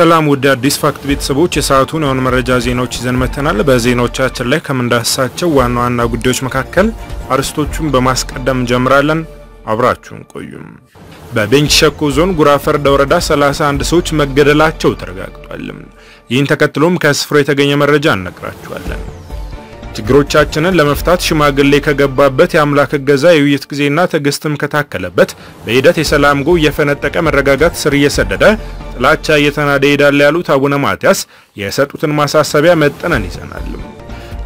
ሰላም ውድ አዲስ ፋክት ቤተሰቦች የሰዓቱን የሆኑ መረጃ ዜናዎች ይዘን መጥተናል። በዜናዎቻችን ላይ ከምንዳስሳቸው ዋና ዋና ጉዳዮች መካከል አርዕስቶቹን በማስቀደም እንጀምራለን። አብራችሁን ቆዩም። በቤንች ሸኮ ዞን ጉራ ፈርዳ ወረዳ 31 ሰዎች መገደላቸው ተረጋግጧል። ይህን ተከትሎም ከስፍራው የተገኘ መረጃ እነግራችኋለን። ችግሮቻችንን ለመፍታት ሽማግሌ ከገባበት የአምላክ እገዛ የውይይት ጊዜና ትዕግስትም ከታከለበት በሂደት የሰላም ጎህ እየፈነጠቀ መረጋጋት ስር እየሰደደ ጥላቻ እየተናደ ይሄዳል ያሉት አቡነ ማትያስ የሰጡትን ማሳሰቢያ መጠነን ይዘናል።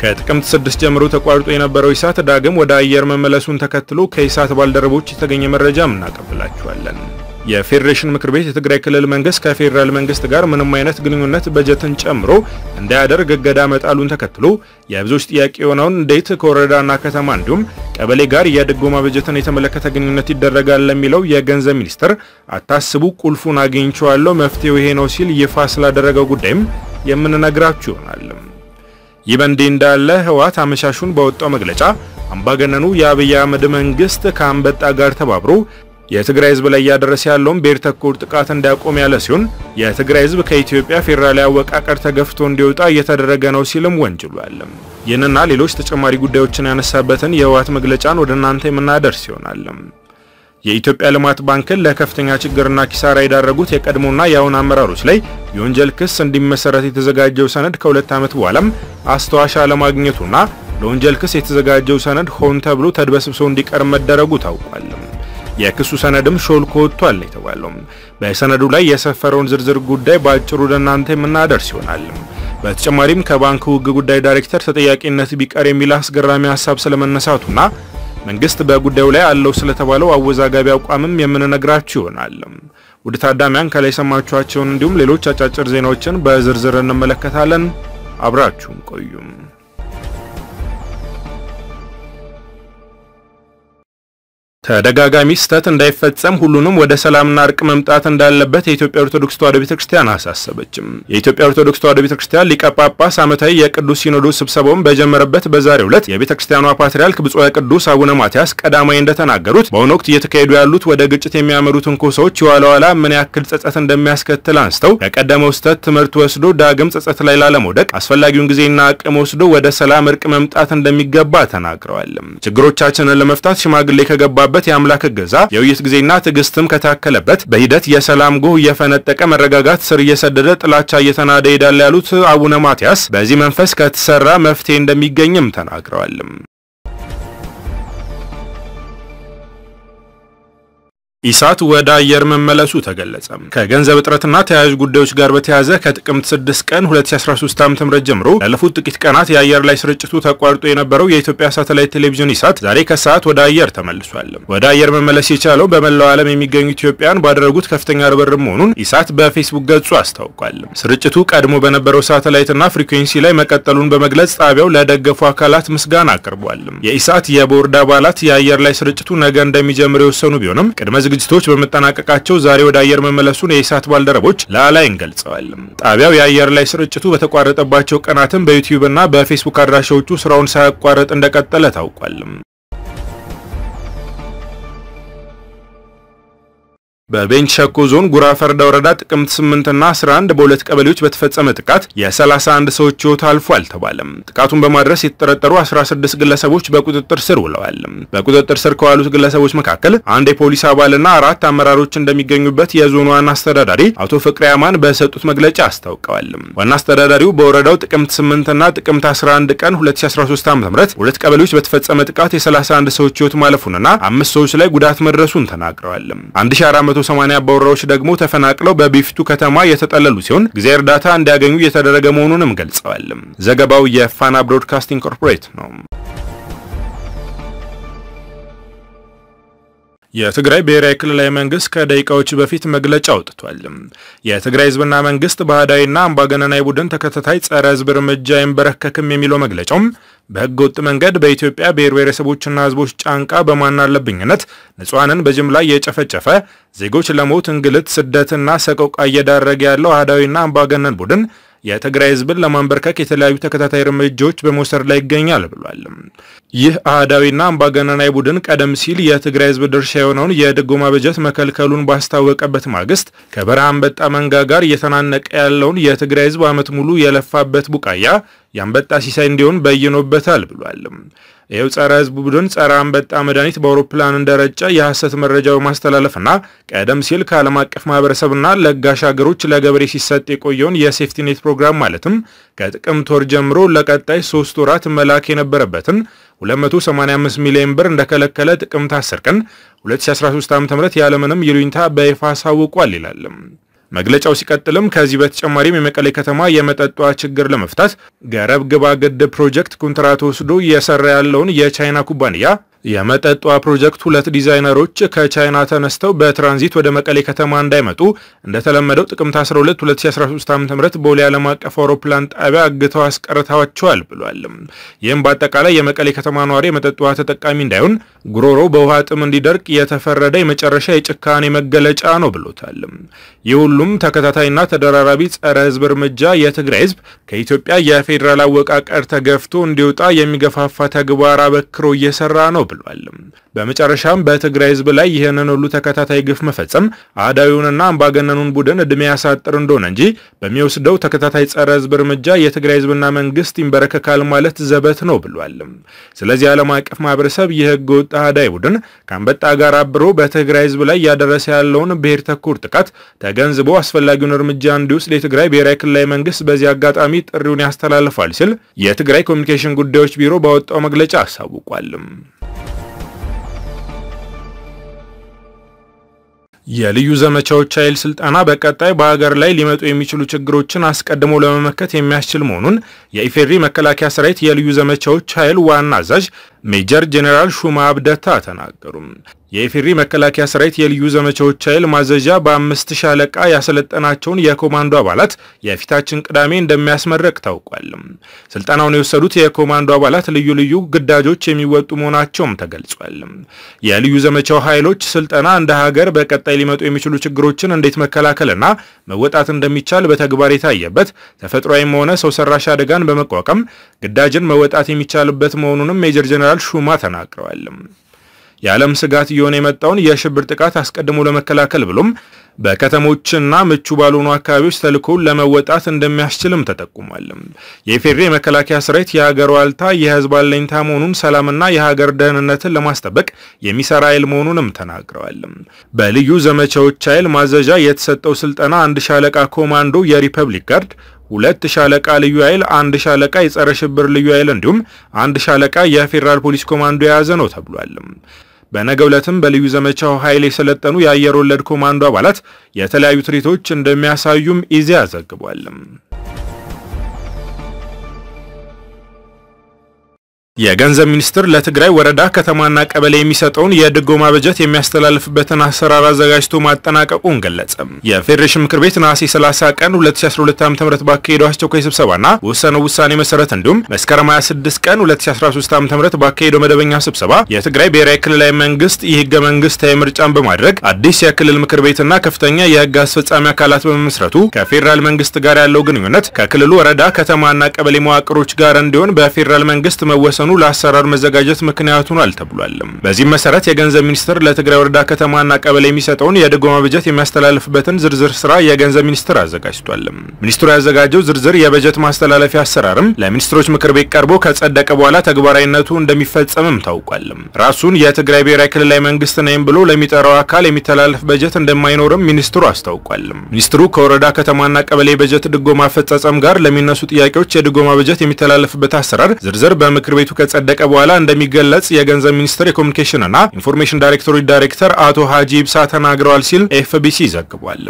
ከጥቅምት 6 ጀምሮ ተቋርጦ የነበረው ኢሳት ዳግም ወደ አየር መመለሱን ተከትሎ ከኢሳት ባልደረቦች የተገኘ መረጃ እናቀብላችኋለን። የፌዴሬሽን ምክር ቤት የትግራይ ክልል መንግስት ከፌዴራል መንግስት ጋር ምንም አይነት ግንኙነት በጀትን ጨምሮ እንዳያደርግ እገዳ መጣሉን ተከትሎ የብዙዎች ጥያቄ የሆነውን እንዴት ከወረዳና ከተማ እንዲሁም ቀበሌ ጋር የድጎማ በጀትን የተመለከተ ግንኙነት ይደረጋል ለሚለው የገንዘብ ሚኒስቴር አታስቡ፣ ቁልፉን አግኝቼዋለሁ፣ መፍትሄው ይሄ ነው ሲል ይፋ ስላደረገው ጉዳይም የምንነግራችሁ ይሆናል። ይህ በእንዲህ እንዳለ ህወሓት አመሻሹን በወጣው መግለጫ አምባገነኑ የአብይ አህመድ መንግስት ከአንበጣ ጋር ተባብሮ የትግራይ ህዝብ ላይ እያደረሰ ያለውን ብሔር ተኮር ጥቃት እንዲያቆም ያለ ሲሆን የትግራይ ህዝብ ከኢትዮጵያ ፌዴራላዊ አወቃቀር ተገፍቶ እንዲወጣ እየተደረገ ነው ሲልም ወንጅሏል። ይህንና ሌሎች ተጨማሪ ጉዳዮችን ያነሳበትን የህወሓት መግለጫን ወደ እናንተ የምናደርስ ይሆናል። የኢትዮጵያ ልማት ባንክን ለከፍተኛ ችግርና ኪሳራ የዳረጉት የቀድሞና የአሁን አመራሮች ላይ የወንጀል ክስ እንዲመሰረት የተዘጋጀው ሰነድ ከሁለት ዓመት በኋላም አስተዋሽ አለማግኘቱና ለወንጀል ክስ የተዘጋጀው ሰነድ ሆን ተብሎ ተድበስብሶ እንዲቀርብ መደረጉ ታውቋል። የክሱ ሰነድም ሾልኮ ወጥቷል የተባለው በሰነዱ ላይ የሰፈረውን ዝርዝር ጉዳይ በአጭሩ ለእናንተ የምናደርስ ይሆናል። በተጨማሪም ከባንኩ ህግ ጉዳይ ዳይሬክተር ተጠያቂነት ቢቀር የሚል አስገራሚ ሀሳብ ስለመነሳቱና መንግስት በጉዳዩ ላይ አለው ስለተባለው አወዛጋቢ አቋምም የምንነግራችሁ ይሆናል። ውድ ታዳሚያን ከላይ ሰማችኋቸውን እንዲሁም ሌሎች አጫጭር ዜናዎችን በዝርዝር እንመለከታለን። አብራችሁን ቆዩም። ተደጋጋሚ ስህተት እንዳይፈጸም ሁሉንም ወደ ሰላምና እርቅ መምጣት እንዳለበት የኢትዮጵያ ኦርቶዶክስ ተዋሕዶ ቤተክርስቲያን አሳሰበችም። የኢትዮጵያ ኦርቶዶክስ ተዋሕዶ ቤተክርስቲያን ሊቀ ጳጳስ ዓመታዊ የቅዱስ ሲኖዶስ ስብሰባውን በጀመረበት በዛሬው ዕለት የቤተክርስቲያኗ ፓትርያርክ ብፁዕ ቅዱስ አቡነ ማትያስ ቀዳማዊ እንደተናገሩት በአሁኑ ወቅት እየተካሄዱ ያሉት ወደ ግጭት የሚያመሩ ትንኮሳዎች የኋላ ኋላ ምን ያክል ጸጸት እንደሚያስከትል አንስተው ከቀደመው ስህተት ትምህርት ወስዶ ዳግም ጸጸት ላይ ላለመውደቅ አስፈላጊውን ጊዜና አቅም ወስዶ ወደ ሰላም እርቅ መምጣት እንደሚገባ ተናግረዋል። ችግሮቻችንን ለመፍታት ሽማግሌ ከገባ በት የአምላክ እገዛ የውይይት ጊዜና ትዕግስትም ከታከለበት በሂደት የሰላም ጎህ እየፈነጠቀ መረጋጋት ስር እየሰደደ ጥላቻ እየተናደ ይሄዳል ያሉት አቡነ ማትያስ በዚህ መንፈስ ከተሰራ መፍትሄ እንደሚገኝም ተናግረዋል። ኢሳት ወደ አየር መመለሱ ተገለጸ። ከገንዘብ እጥረትና ተያያዥ ጉዳዮች ጋር በተያያዘ ከጥቅምት 6 ቀን 2013 ዓ.ም ጀምሮ ላለፉት ጥቂት ቀናት የአየር ላይ ስርጭቱ ተቋርጦ የነበረው የኢትዮጵያ ሳተላይት ቴሌቪዥን ኢሳት ዛሬ ከሰዓት ወደ አየር ተመልሷል። ወደ አየር መመለስ የቻለው በመላው ዓለም የሚገኙ ኢትዮጵያውያን ባደረጉት ከፍተኛ ርብርብ መሆኑን ኢሳት በፌስቡክ ገጹ አስታውቋል። ስርጭቱ ቀድሞ በነበረው ሳተላይትና frequency ላይ መቀጠሉን በመግለጽ ጣቢያው ለደገፉ አካላት ምስጋና አቅርቧል። የኢሳት የቦርድ አባላት የአየር ላይ ስርጭቱ ነገ እንደሚጀምር የወሰኑ ቢሆንም ቅድመ ዝግጅቶች በመጠናቀቃቸው ዛሬ ወደ አየር መመለሱን የኢሳት ባልደረቦች ለአላይን ገልጸዋል። ጣቢያው የአየር ላይ ስርጭቱ በተቋረጠባቸው ቀናትም በዩቲዩብ በፌስቡክ አድራሻዎቹ ስራውን ሳያቋረጥ እንደቀጠለ ታውቋል። በቤንች ሸኮ ዞን ጉራ ፈርዳ ወረዳ ጥቅምት 8 እና 11 በሁለት ቀበሌዎች በተፈጸመ ጥቃት የ31 ሰዎች ሕይወት አልፎ አልተባለም። ጥቃቱን በማድረስ የተጠረጠሩ 16 ግለሰቦች በቁጥጥር ስር ውለዋል። በቁጥጥር ስር ከዋሉት ግለሰቦች መካከል አንድ የፖሊስ አባልና አራት አመራሮች እንደሚገኙበት የዞኑ ዋና አስተዳዳሪ አቶ ፍቅሬ አማን በሰጡት መግለጫ አስታውቀዋል። ዋና አስተዳዳሪው በወረዳው ጥቅምት 8 እና ጥቅምት 11 ቀን 2013 ዓ.ም ሁለት ቀበሌዎች በተፈጸመ ጥቃት የ31 ሰዎች ሕይወት ማለፉንና አምስት ሰዎች ላይ ጉዳት መድረሱን ተናግረዋል። 180 አባወራዎች ደግሞ ተፈናቅለው በቢፍቱ ከተማ የተጠለሉ ሲሆን ጊዜ እርዳታ እንዲያገኙ እየተደረገ መሆኑንም ገልጸዋል። ዘገባው የፋና ብሮድካስቲንግ ኮርፖሬት ነው። የትግራይ ብሔራዊ ክልላዊ መንግስት ከደቂቃዎች በፊት መግለጫ አውጥቷል። የትግራይ ህዝብና መንግስት ባህዳዊና አምባገነናዊ ቡድን ተከታታይ ጸረ ህዝብ እርምጃ አይንበረከክም የሚለው መግለጫውም በህገ ወጥ መንገድ በኢትዮጵያ ብሔር ብሔረሰቦችና ህዝቦች ጫንቃ በማናለብኝነት ንጹሐንን በጅምላ የጨፈጨፈ ዜጎች ለሞት እንግልት፣ ስደትና ሰቆቃ እየዳረገ ያለው አህዳዊና አምባገነን ቡድን የትግራይ ህዝብን ለማንበርከክ የተለያዩ ተከታታይ እርምጃዎች በመውሰድ ላይ ይገኛል ብሏል። ይህ አህዳዊና አምባገነናዊ ቡድን ቀደም ሲል የትግራይ ህዝብ ድርሻ የሆነውን የድጎማ በጀት መከልከሉን ባስታወቀበት ማግስት ከበረሃ አንበጣ መንጋ ጋር እየተናነቀ ያለውን የትግራይ ህዝብ ዓመት ሙሉ የለፋበት ቡቃያ የአንበጣ ሲሳይ እንዲሆን በይኖበታል ብሏል። ይኸው ጸረ ህዝብ ቡድን ጸረ አንበጣ መድኃኒት በአውሮፕላን እንደረጨ የሐሰት መረጃ በማስተላለፍና ቀደም ሲል ከዓለም አቀፍ ማህበረሰብና ለጋሽ ሀገሮች ለገበሬ ሲሰጥ የቆየውን የሴፍቲኔት ፕሮግራም ማለትም ከጥቅምት ወር ጀምሮ ለቀጣይ ሶስት ወራት መላክ የነበረበትን 285 ሚሊዮን ብር እንደከለከለ ጥቅምት 10 ቀን 2013 ዓ.ም ያለምንም ይሉኝታ በይፋ አሳውቋል ይላል። መግለጫው ሲቀጥልም ከዚህ በተጨማሪም የመቀሌ ከተማ የመጠጧ ችግር ለመፍታት ገረብ ግባ ግድብ ፕሮጀክት ኮንትራት ወስዶ እየሰራ ያለውን የቻይና ኩባንያ የመጠጧ ፕሮጀክት ሁለት ዲዛይነሮች ከቻይና ተነስተው በትራንዚት ወደ መቀሌ ከተማ እንዳይመጡ እንደተለመደው ጥቅምት 12 2013 ዓ.ም ቦሌ ዓለም አቀፍ አውሮፕላን ጣቢያ አግተው አስቀርተዋቸዋል ብሏል። ይህም በአጠቃላይ የመቀሌ ከተማ ነዋሪ የመጠጥ ውሃ ተጠቃሚ እንዳይሆን ጉሮሮ በውሃ ጥም እንዲደርቅ የተፈረደ የመጨረሻ የጭካኔ መገለጫ ነው ብሎታል። ይህ ሁሉም ተከታታይና ተደራራቢ ጸረ ህዝብ እርምጃ የትግራይ ህዝብ ከኢትዮጵያ የፌዴራል አወቃቀር ተገፍቶ እንዲወጣ የሚገፋፋ ተግባር አበክሮ እየሰራ ነው ብሏል። በመጨረሻም በትግራይ ህዝብ ላይ ይህንን ሁሉ ተከታታይ ግፍ መፈጸም አህዳዊውንና አምባገነኑን ቡድን እድሜ ያሳጥር እንደሆነ እንጂ በሚወስደው ተከታታይ ጸረ ህዝብ እርምጃ የትግራይ ህዝብና መንግስት ይንበረከካል ማለት ዘበት ነው ብሏል። ስለዚህ ዓለም አቀፍ ማህበረሰብ የህገ ወጥ አህዳዊ ቡድን ከአንበጣ ጋር አብሮ በትግራይ ህዝብ ላይ እያደረሰ ያለውን ብሔር ተኮር ጥቃት ተገንዝቦ አስፈላጊውን እርምጃ እንዲወስድ የትግራይ ብሔራዊ ክልላዊ መንግስት በዚህ አጋጣሚ ጥሪውን ያስተላልፋል ሲል የትግራይ ኮሚኒኬሽን ጉዳዮች ቢሮ ባወጣው መግለጫ አሳውቋል። የልዩ ዘመቻዎች ኃይል ስልጠና በቀጣይ በሀገር ላይ ሊመጡ የሚችሉ ችግሮችን አስቀድሞ ለመመከት የሚያስችል መሆኑን የኢፌዴሪ መከላከያ ሰራዊት የልዩ ዘመቻዎች ኃይል ዋና አዛዥ ሜጀር ጄኔራል ሹማ አብደታ ተናገሩ። የኢፌዴሪ መከላከያ ሰራዊት የልዩ ዘመቻዎች ኃይል ማዘዣ በአምስት ሻለቃ ያሰለጠናቸውን የኮማንዶ አባላት የፊታችን ቅዳሜ እንደሚያስመረቅ ታውቋል። ስልጠናውን የወሰዱት የኮማንዶ አባላት ልዩ ልዩ ግዳጆች የሚወጡ መሆናቸውም ተገልጿል። የልዩ ዘመቻው ኃይሎች ስልጠና እንደ ሀገር በቀጣይ ሊመጡ የሚችሉ ችግሮችን እንዴት መከላከልና መወጣት እንደሚቻል በተግባር የታየበት ተፈጥሯዊም ሆነ ሰው ሰራሽ አደጋን በመቋቋም ግዳጅን መወጣት የሚቻልበት መሆኑንም ሜጀር ጀነራል ሹማ ተናግረዋል። የዓለም ስጋት እየሆነ የመጣውን የሽብር ጥቃት አስቀድሞ ለመከላከል ብሎም በከተሞችና ምቹ ባልሆኑ አካባቢዎች ተልእኮውን ለመወጣት እንደሚያስችልም ተጠቁሟል። የኢፌዴሪ የመከላከያ ሰራዊት የሀገር ዋልታ የህዝብ አለኝታ መሆኑን ሰላምና የሀገር ደህንነትን ለማስጠበቅ የሚሰራ ኃይል መሆኑንም ተናግረዋል። በልዩ ዘመቻዎች ኃይል ማዘዣ የተሰጠው ስልጠና አንድ ሻለቃ ኮማንዶ የሪፐብሊክ ጋርድ ሁለት ሻለቃ ልዩ ኃይል፣ አንድ ሻለቃ የጸረ ሽብር ልዩ ኃይል እንዲሁም አንድ ሻለቃ የፌዴራል ፖሊስ ኮማንዶ የያዘ ነው ተብሏል። በነገው ዕለትም በልዩ ዘመቻው ኃይል የሰለጠኑ የአየር ወለድ ኮማንዶ አባላት የተለያዩ ትርኢቶች እንደሚያሳዩም ኢዜአ ዘግቧል። የገንዘብ ሚኒስቴር ለትግራይ ወረዳ ከተማና ቀበሌ የሚሰጠውን የድጎማ በጀት የሚያስተላልፍበትን አሰራር አዘጋጅቶ ማጠናቀቁን ገለጸ። የፌዴሬሽን ምክር ቤት ነሐሴ 30 ቀን 2012 ዓ.ም ባካሄደው አስቸኳይ ስብሰባና በወሰነው ውሳኔ መሰረት እንዲሁም መስከረም 26 ቀን 2013 ዓ.ም ባካሄደው መደበኛ ስብሰባ የትግራይ ብሔራዊ ክልላዊ መንግስት የህገ መንግስታዊ ምርጫን በማድረግ አዲስ የክልል ምክር ቤትና ከፍተኛ የህግ አስፈጻሚ አካላት በመመስረቱ ከፌዴራል መንግስት ጋር ያለው ግንኙነት ከክልሉ ወረዳ ከተማና ቀበሌ መዋቅሮች ጋር እንዲሆን በፌዴራል መንግስት መወሰኑ ለአሰራር መዘጋጀት ምክንያት ሆኗል ተብሏል። በዚህም መሰረት የገንዘብ ሚኒስቴር ለትግራይ ወረዳ ከተማና ቀበሌ የሚሰጠውን የድጎማ በጀት የሚያስተላልፍበትን ዝርዝር ስራ የገንዘብ ሚኒስቴር አዘጋጅቷል። ሚኒስትሩ ያዘጋጀው ዝርዝር የበጀት ማስተላለፊያ አሰራርም ለሚኒስትሮች ምክር ቤት ቀርቦ ከጸደቀ በኋላ ተግባራዊነቱ እንደሚፈጸምም ታውቋል። ራሱን የትግራይ ብሔራዊ ክልላዊ መንግስት ነኝ ብሎ ለሚጠራው አካል የሚተላለፍ በጀት እንደማይኖርም ሚኒስትሩ አስታውቋል። ሚኒስትሩ ከወረዳ ከተማና ቀበሌ በጀት ድጎማ አፈጻጸም ጋር ለሚነሱ ጥያቄዎች የድጎማ በጀት የሚተላለፍበት አሰራር ዝርዝር በምክር ቤቱ ከጸደቀ በኋላ እንደሚገለጽ የገንዘብ ሚኒስቴር የኮሚኒኬሽንና ኢንፎርሜሽን ዳይሬክቶሬት ዳይሬክተር አቶ ሀጂ ይብሳ ተናግረዋል ሲል FBC ዘግቧል።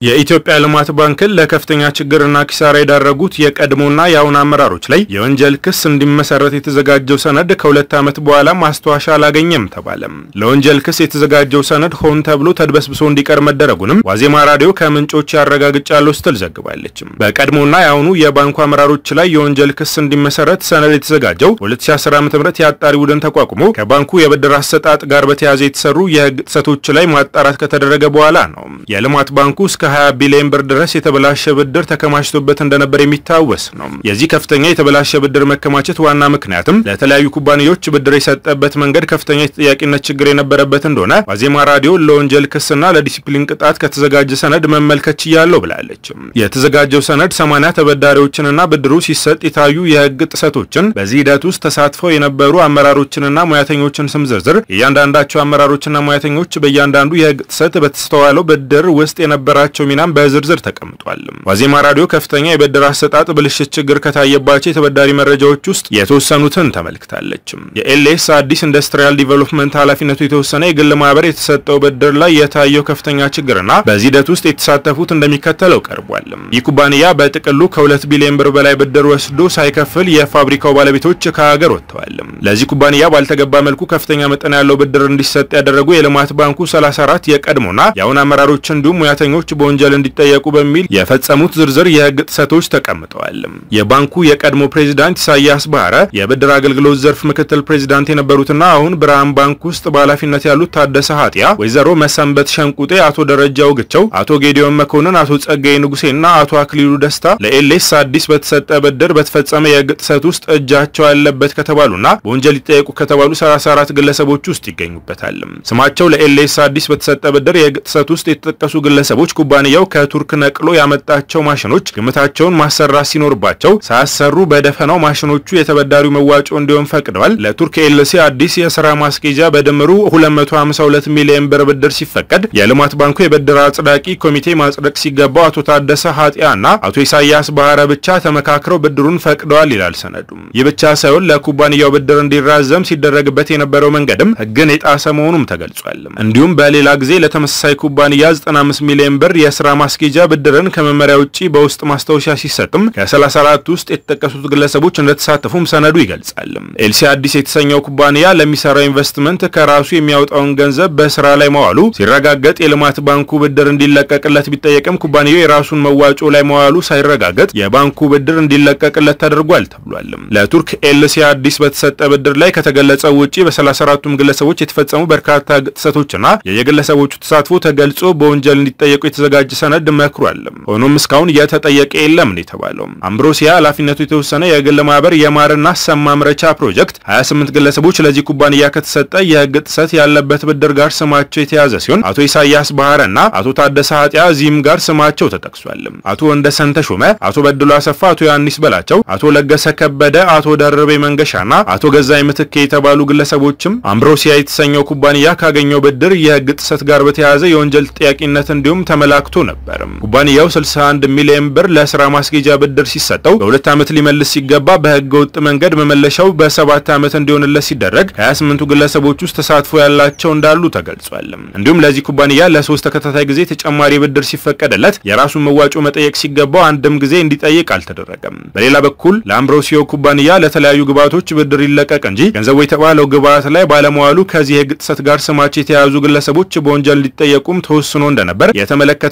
የኢትዮጵያ ልማት ባንክን ለከፍተኛ ችግርና ኪሳራ የዳረጉት የቀድሞና የአሁን አመራሮች ላይ የወንጀል ክስ እንዲመሰረት የተዘጋጀው ሰነድ ከሁለት ዓመት በኋላ ማስታወሻ አላገኘም ተባለም። ለወንጀል ክስ የተዘጋጀው ሰነድ ሆን ተብሎ ተድበስብሶ እንዲቀር መደረጉንም ዋዜማ ራዲዮ ከምንጮች ያረጋግጫለሁ ስትል ዘግባለች። በቀድሞና የአሁኑ የባንኩ አመራሮች ላይ የወንጀል ክስ እንዲመሰረት ሰነድ የተዘጋጀው 2010 ዓ ም የአጣሪ ቡድን ተቋቁሞ ከባንኩ የብድር አሰጣጥ ጋር በተያያዘ የተሰሩ የህግ ጥሰቶች ላይ ማጣራት ከተደረገ በኋላ ነው። የልማት ባንኩ እስከ 20 ቢሊዮን ብር ድረስ የተበላሸ ብድር ተከማችቶበት እንደነበር የሚታወስ ነው። የዚህ ከፍተኛ የተበላሸ ብድር መከማቸት ዋና ምክንያትም ለተለያዩ ኩባንያዎች ብድር የሰጠበት መንገድ ከፍተኛ የተጠያቂነት ችግር የነበረበት እንደሆነ ዋዜማ ራዲዮ ለወንጀል ክስና ለዲሲፕሊን ቅጣት ከተዘጋጀ ሰነድ መመልከት ችያለሁ ብላለች። የተዘጋጀው ሰነድ 80 ተበዳሪዎችንና ብድሩ ሲሰጥ የታዩ የህግ ጥሰቶችን፣ በዚህ ሂደት ውስጥ ተሳትፈው የነበሩ አመራሮችንና ሙያተኞችን ስም ዝርዝር፣ የእያንዳንዳቸው አመራሮችና ሙያተኞች በእያንዳንዱ የህግ ጥሰት በተስተዋለው ብድር ውስጥ የነበራቸው ሚናም በዝርዝር ተቀምጧል። ዋዜማ ራዲዮ ከፍተኛ የብድር አሰጣጥ ብልሽት ችግር ከታየባቸው የተበዳሪ መረጃዎች ውስጥ የተወሰኑትን ተመልክታለች። የኤልሲ አዲስ Industrial Development ኃላፊነቱ የተወሰነ የግል ማህበር የተሰጠው ብድር ላይ የታየው ከፍተኛ ችግርና በዚህ ሂደት ውስጥ የተሳተፉት እንደሚከተለው ቀርቧል። ይህ ኩባንያ በጥቅሉ ከሁለት ቢሊዮን ብር በላይ ብድር ወስዶ ሳይከፍል የፋብሪካው ባለቤቶች ከሀገር ወጥተዋል። ለዚህ ኩባንያ ባልተገባ መልኩ ከፍተኛ መጠን ያለው ብድር እንዲሰጥ ያደረጉ የልማት ባንኩ 34 የቀድሞና የአሁን አመራሮች እንዲሁም ሙያተኞች በወንጀል እንዲጠየቁ በሚል የፈጸሙት ዝርዝር የህግ ጥሰቶች ተቀምጠዋል። የባንኩ የቀድሞ ፕሬዚዳንት ኢሳያስ ባህረ፣ የብድር አገልግሎት ዘርፍ ምክትል ፕሬዚዳንት የነበሩትና አሁን ብርሃን ባንክ ውስጥ በኃላፊነት ያሉት ታደሰ ሀጢያ፣ ወይዘሮ መሰንበት ሸንቁጤ፣ አቶ ደረጃው ግቸው፣ አቶ ጌዲዮን መኮንን፣ አቶ ጸጋይ ንጉሴና አቶ አክሊሉ ደስታ ለኤልኤስ አዲስ በተሰጠ ብድር በተፈጸመ የህግ ጥሰት ውስጥ እጃቸው ያለበት ከተባሉና በወንጀል ሊጠየቁ ከተባሉ 34 ግለሰቦች ውስጥ ይገኙበታል። ስማቸው ለኤልሲ አዲስ በተሰጠ ብድር የህግ ጥሰት ውስጥ የተጠቀሱ ግለሰቦች ኩባንያው ከቱርክ ነቅሎ ያመጣቸው ማሽኖች ግምታቸውን ማሰራት ሲኖርባቸው ሳያሰሩ በደፈናው ማሽኖቹ የተበዳሪው መዋጮ እንዲሆን ፈቅደዋል። ለቱርክ ኤልሲ አዲስ የስራ ማስኬጃ በድምሩ 252 ሚሊዮን ብር ብድር ሲፈቀድ የልማት ባንኩ የብድር አጽዳቂ ኮሚቴ ማጽደቅ ሲገባው አቶ ታደሰ ሀጢያና አቶ ኢሳያስ ባህረ ብቻ ተመካክረው ብድሩን ፈቅደዋል ይላል ሰነዱ። ይህ ብቻ ሳይሆን ለኩባንያው ብድር እንዲራዘም ሲደረግበት የነበረው መንገድም ህግን የጣሰ መሆኑም ተገልጿል። እንዲሁም በሌላ ጊዜ ለተመሳሳይ ኩባንያ 95 ሚሊዮን ብር የስራ ማስኬጃ ብድርን ከመመሪያ ውጪ በውስጥ ማስታወሻ ሲሰጥም ከ34 ውስጥ የተጠቀሱት ግለሰቦች እንደተሳተፉም ሰነዱ ይገልጻል። ኤልሲ አዲስ የተሰኘው ኩባንያ ለሚሰራው ኢንቨስትመንት ከራሱ የሚያወጣውን ገንዘብ በስራ ላይ መዋሉ ሲረጋገጥ የልማት ባንኩ ብድር እንዲለቀቅለት ቢጠየቅም ኩባንያው የራሱን መዋጮ ላይ መዋሉ ሳይረጋገጥ የባንኩ ብድር እንዲለቀቅለት ተደርጓል ተብሏል። ለቱርክ ኤልሲ አዲስ በተሰጠ ብድር ላይ ከተገለጸው ውጪ በ34ቱም ግለሰቦች የተፈጸሙ በርካታ ጥሰቶችና የየግለሰቦቹ ተሳትፎ ተገልጾ በወንጀል እንዲጠየቁ የተዘጋጀ ሰነድ መክሯል። ሆኖም እስካሁን የተጠየቀ የለም ነው የተባለው። አምብሮሲያ ኃላፊነቱ የተወሰነ የግል ማህበር የማርና ሰም ማምረቻ ፕሮጀክት 28 ግለሰቦች ለዚህ ኩባንያ ከተሰጠ የህግ ጥሰት ያለበት ብድር ጋር ስማቸው የተያዘ ሲሆን አቶ ኢሳያስ ባህረና አቶ ታደሰ ሀጢያ እዚህም ጋር ስማቸው ተጠቅሷል። አቶ ወንደሰን ተሾመ፣ አቶ በድሎ አሰፋ፣ አቶ ዮሐንስ በላቸው፣ አቶ ለገሰ ከበደ፣ አቶ ደርቤ መንገሻና አቶ ገዛይ ምትኬ የተባሉ ግለሰቦችም አምብሮሲያ የተሰኘው ኩባንያ ካገኘው ብድር የህግ ጥሰት ጋር በተያያዘ የወንጀል ተጠያቂነት እንዲሁም ተመላክቶ ነበር። ኩባንያው 61 ሚሊዮን ብር ለስራ ማስጌጃ ብድር ሲሰጠው በሁለት ዓመት ሊመልስ ሲገባ በህገ ወጥ መንገድ መመለሻው በሰባት ዓመት እንዲሆንለት ሲደረግ ከ28ቱ ግለሰቦች ውስጥ ተሳትፎ ያላቸው እንዳሉ ተገልጿል። እንዲሁም ለዚህ ኩባንያ ለሶስት ተከታታይ ጊዜ ተጨማሪ ብድር ሲፈቀድለት የራሱን መዋጮ መጠየቅ ሲገባው አንድም ጊዜ እንዲጠይቅ አልተደረገም። በሌላ በኩል ለአምብሮሲዮ ኩባንያ ለተለያዩ ግብዓቶች ብድር ይለቀቅ እንጂ ገንዘቡ የተባለው ግብዓት ላይ ባለመዋሉ ከዚህ የህግ ጥሰት ጋር ስማቸው የተያያዙ ግለሰቦች በወንጀል እንዲጠየቁም ተወስኖ እንደነበር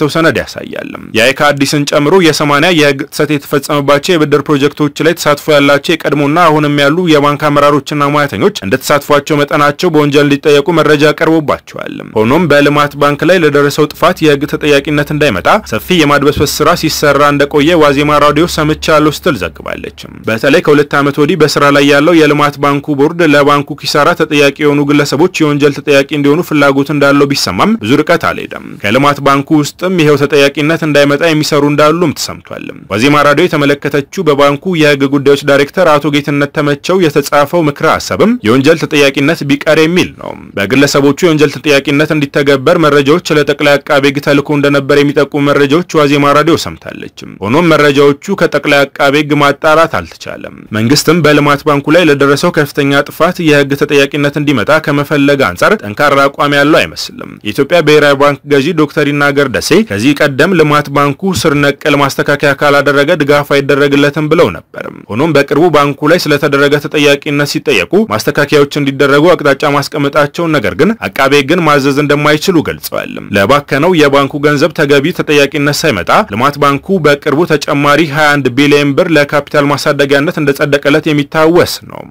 የተመለከተው ሰነድ ያሳያል። የአይካ አዲስን ጨምሮ የሰማንያ የህግ ጥሰት የተፈጸመባቸው የብድር ፕሮጀክቶች ላይ ተሳትፎ ያላቸው የቀድሞና አሁንም ያሉ የባንክ አመራሮችና ሙያተኞች እንደ ተሳትፏቸው መጠናቸው በወንጀል እንዲጠየቁ መረጃ ቀርቦባቸዋል። ሆኖም በልማት ባንክ ላይ ለደረሰው ጥፋት የህግ ተጠያቂነት እንዳይመጣ ሰፊ የማድበስበስ ስራ ሲሰራ እንደቆየ ዋዜማ ራዲዮ ሰምቻለሁ ስትል ዘግባለች። በተለይ ከሁለት ዓመት ወዲህ በስራ ላይ ያለው የልማት ባንኩ ቦርድ ለባንኩ ኪሳራ ተጠያቂ የሆኑ ግለሰቦች የወንጀል ተጠያቂ እንዲሆኑ ፍላጎት እንዳለው ቢሰማም ብዙ ርቀት አልሄደም። ከልማት ባንኩ ውስጥም ይሄው ተጠያቂነት እንዳይመጣ የሚሰሩ እንዳሉም ተሰምቷል። ዋዜማ ራዲዮ የተመለከተችው በባንኩ የህግ ጉዳዮች ዳይሬክተር አቶ ጌትነት ተመቸው የተጻፈው ምክረ ሀሳብም የወንጀል ተጠያቂነት ቢቀር የሚል ነው። በግለሰቦቹ የወንጀል ተጠያቂነት እንዲተገበር መረጃዎች ለጠቅላይ አቃቤ ህግ ተልኮ እንደነበር የሚጠቁሙ መረጃዎች ዋዜማ ራዲዮ ሰምታለች። ሆኖም መረጃዎቹ ከጠቅላይ አቃቤ ህግ ማጣራት አልተቻለም። መንግስትም በልማት ባንኩ ላይ ለደረሰው ከፍተኛ ጥፋት የህግ ተጠያቂነት እንዲመጣ ከመፈለግ አንጻር ጠንካራ አቋም ያለው አይመስልም። የኢትዮጵያ ብሔራዊ ባንክ ገዢ ዶክተር ይናገር ደሴ ከዚህ ቀደም ልማት ባንኩ ስር ነቀል ማስተካከያ ካላደረገ ድጋፍ አይደረግለትም ብለው ነበር። ሆኖም በቅርቡ ባንኩ ላይ ስለተደረገ ተጠያቂነት ሲጠየቁ ማስተካከያዎች እንዲደረጉ አቅጣጫ ማስቀመጣቸውን፣ ነገር ግን አቃቤ ግን ማዘዝ እንደማይችሉ ገልጸዋል። ለባከነው የባንኩ ገንዘብ ተገቢ ተጠያቂነት ሳይመጣ ልማት ባንኩ በቅርቡ ተጨማሪ 21 ቢሊዮን ብር ለካፒታል ማሳደጊያነት እንደጸደቀለት የሚታወስ ነው።